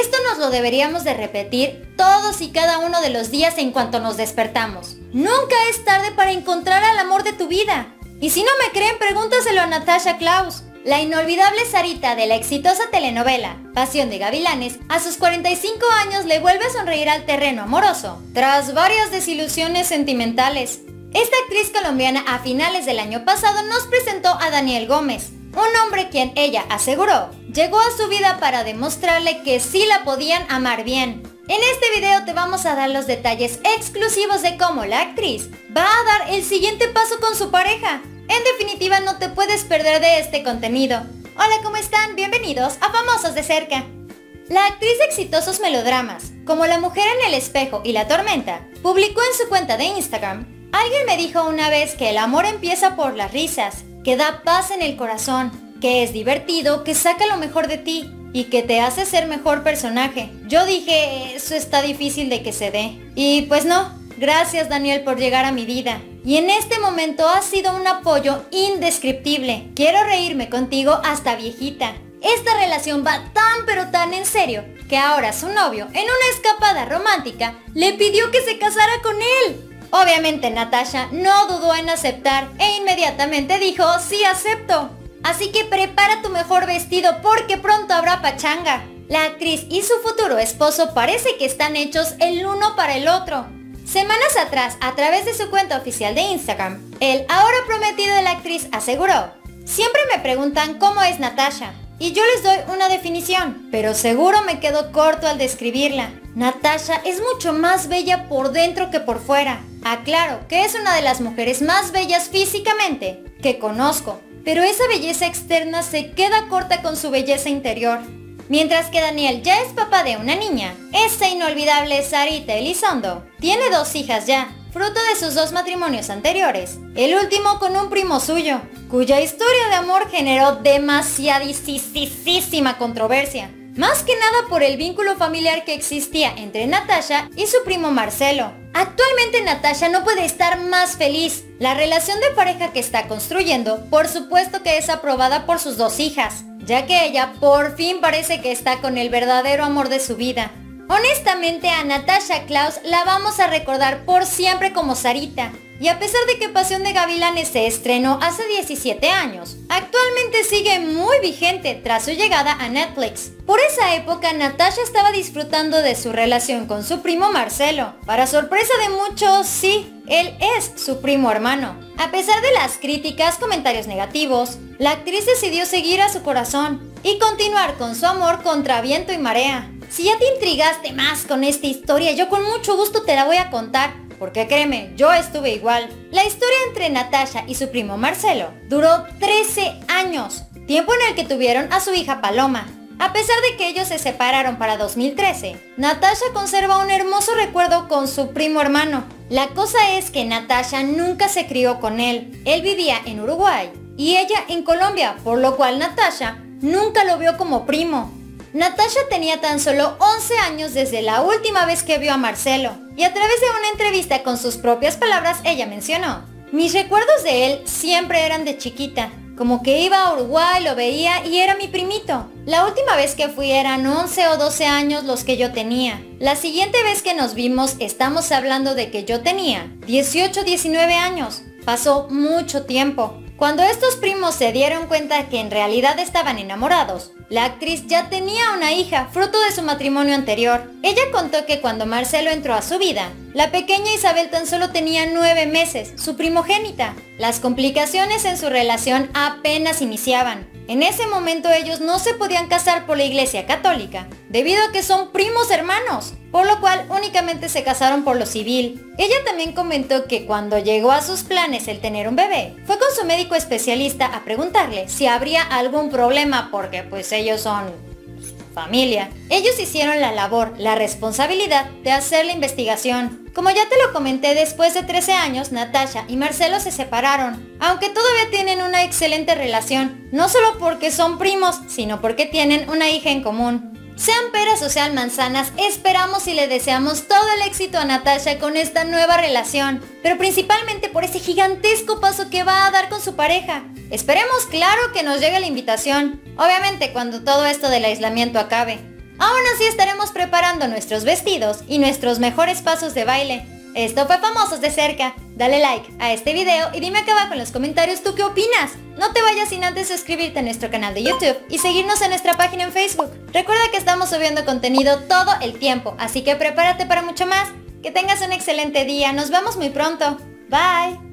Esto nos lo deberíamos de repetir todos y cada uno de los días en cuanto nos despertamos. Nunca es tarde para encontrar al amor de tu vida. Y si no me creen, pregúntaselo a Natasha Klaus. La inolvidable Sarita de la exitosa telenovela Pasión de Gavilanes, a sus 45 años le vuelve a sonreír al terreno amoroso, tras varias desilusiones sentimentales. Esta actriz colombiana a finales del año pasado nos presentó a Daniel Gómez, un hombre quien ella aseguró llegó a su vida para demostrarle que sí la podían amar bien. En este video te vamos a dar los detalles exclusivos de cómo la actriz va a dar el siguiente paso con su pareja. En definitiva no te puedes perder de este contenido. Hola, ¿cómo están? Bienvenidos a Famosos de Cerca. La actriz de exitosos melodramas, como La Mujer en el Espejo y La Tormenta, publicó en su cuenta de Instagram Alguien me dijo una vez que el amor empieza por las risas, que da paz en el corazón, que es divertido, que saca lo mejor de ti y que te hace ser mejor personaje. Yo dije, eso está difícil de que se dé. Y pues no, gracias Daniel por llegar a mi vida. Y en este momento ha sido un apoyo indescriptible. Quiero reírme contigo hasta viejita. Esta relación va tan pero tan en serio que ahora su novio, en una escapada romántica, le pidió que se casara con él. Obviamente Natasha no dudó en aceptar e inmediatamente dijo, sí acepto. Así que prepara tu mejor vestido porque pronto habrá pachanga. La actriz y su futuro esposo parece que están hechos el uno para el otro. Semanas atrás, a través de su cuenta oficial de Instagram, el ahora prometido de la actriz aseguró, siempre me preguntan cómo es Natasha, y yo les doy una definición, pero seguro me quedo corto al describirla. Natasha es mucho más bella por dentro que por fuera. Aclaro que es una de las mujeres más bellas físicamente que conozco, pero esa belleza externa se queda corta con su belleza interior. Mientras que Daniel ya es papá de una niña, esa inolvidable Sarita Elizondo tiene dos hijas ya, fruto de sus dos matrimonios anteriores, el último con un primo suyo, cuya historia de amor generó demasiadísima controversia. Más que nada por el vínculo familiar que existía entre Natasha y su primo Marcelo. Actualmente Natasha no puede estar más feliz. La relación de pareja que está construyendo, por supuesto que es aprobada por sus dos hijas, ya que ella por fin parece que está con el verdadero amor de su vida. Honestamente a Natasha Klaus la vamos a recordar por siempre como Sarita, y a pesar de que Pasión de Gavilanes se estrenó hace 17 años, actualmente sigue muy vigente tras su llegada a Netflix. Por esa época, Natasha estaba disfrutando de su relación con su primo Marcelo. Para sorpresa de muchos, sí, él es su primo hermano. A pesar de las críticas, comentarios negativos, la actriz decidió seguir a su corazón y continuar con su amor contra viento y marea. Si ya te intrigaste más con esta historia, yo con mucho gusto te la voy a contar porque créeme, yo estuve igual. La historia entre Natasha y su primo Marcelo duró 13 años, tiempo en el que tuvieron a su hija Paloma. A pesar de que ellos se separaron para 2013, Natasha conserva un hermoso recuerdo con su primo hermano. La cosa es que Natasha nunca se crió con él. Él vivía en Uruguay y ella en Colombia, por lo cual Natasha nunca lo vio como primo. Natasha tenía tan solo 11 años desde la última vez que vio a Marcelo y a través de una entrevista con sus propias palabras ella mencionó, mis recuerdos de él siempre eran de chiquita, como que iba a Uruguay, lo veía y era mi primito. La última vez que fui eran 11 o 12 años los que yo tenía. La siguiente vez que nos vimos estamos hablando de que yo tenía 18 19 años. Pasó mucho tiempo. Cuando estos primos se dieron cuenta que en realidad estaban enamorados, la actriz ya tenía una hija, fruto de su matrimonio anterior. Ella contó que cuando Marcelo entró a su vida, la pequeña Isabel tan solo tenía nueve meses, su primogénita. Las complicaciones en su relación apenas iniciaban. En ese momento ellos no se podían casar por la iglesia católica, debido a que son primos hermanos, por lo cual únicamente se casaron por lo civil. Ella también comentó que cuando llegó a sus planes el tener un bebé, fue con su médico especialista a preguntarle si habría algún problema porque pues ellos son familia. Ellos hicieron la labor, la responsabilidad de hacer la investigación. Como ya te lo comenté, después de 13 años, Natasha y Marcelo se separaron, aunque todavía tienen una excelente relación, no solo porque son primos, sino porque tienen una hija en común. Sean peras o sean manzanas, esperamos y le deseamos todo el éxito a Natasha con esta nueva relación, pero principalmente por ese gigantesco paso que va a dar con su pareja. Esperemos claro que nos llegue la invitación, obviamente cuando todo esto del aislamiento acabe. Aún así estaremos preparando nuestros vestidos y nuestros mejores pasos de baile. Esto fue Famosos de Cerca. Dale like a este video y dime acá abajo en los comentarios tú qué opinas. No te vayas sin antes suscribirte a nuestro canal de YouTube y seguirnos en nuestra página en Facebook. Recuerda que estamos subiendo contenido todo el tiempo, así que prepárate para mucho más. Que tengas un excelente día, nos vemos muy pronto. Bye.